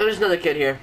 There's another kid here.